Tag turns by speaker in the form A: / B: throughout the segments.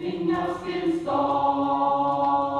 A: Sing now, skin song.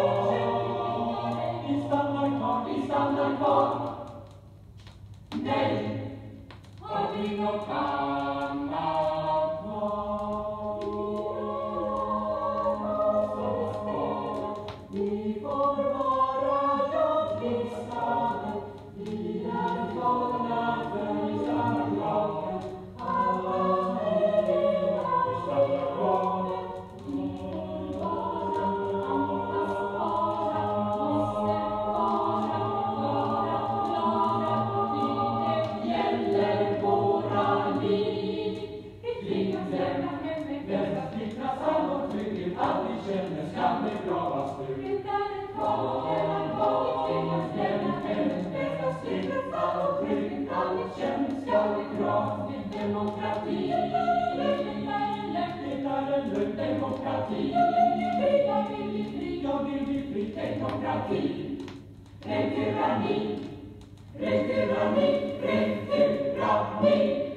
A: demokratii, freedom will be freedom will be free technocracy. Re tyranni, re tyranni, re tyranni.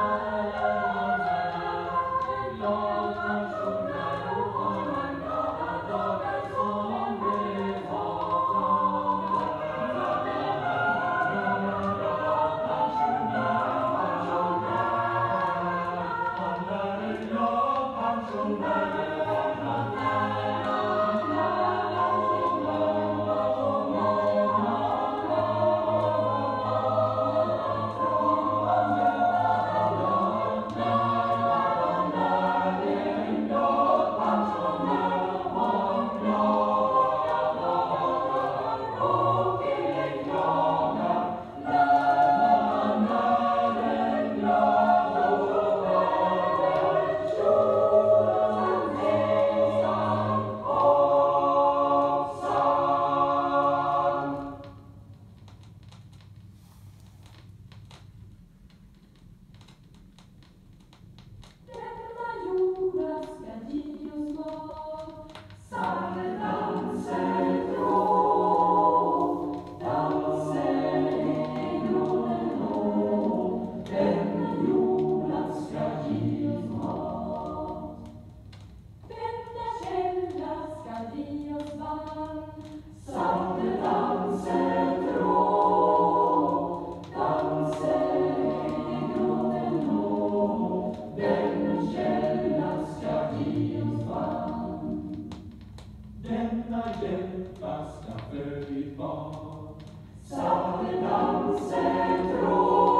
A: Bye. Ayer, basta per il Sapienam se tro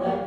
A: that